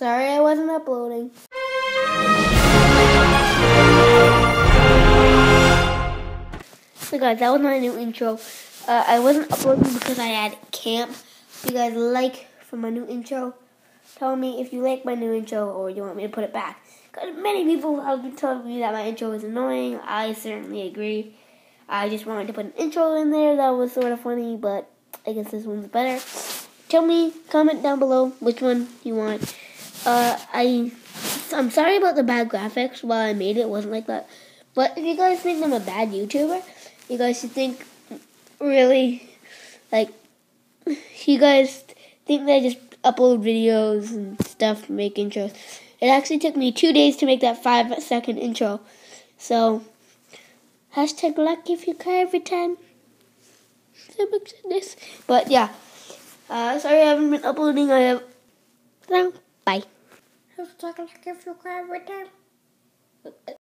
Sorry I wasn't uploading. So guys, that was my new intro. Uh, I wasn't uploading because I had camp. If you guys like for my new intro, tell me if you like my new intro or you want me to put it back. Because many people have been telling me that my intro is annoying. I certainly agree. I just wanted to put an intro in there that was sort of funny, but I guess this one's better. Tell me, comment down below which one you want. Uh, I, I'm sorry about the bad graphics while I made it. Wasn't like that. But if you guys think I'm a bad YouTuber, you guys should think really, like, you guys think that I just upload videos and stuff, make intros. It actually took me two days to make that five second intro. So, hashtag luck if you cry every time. This, but yeah. Uh, sorry I haven't been uploading. I have. Bye. Hashtag lucky if you cry every time.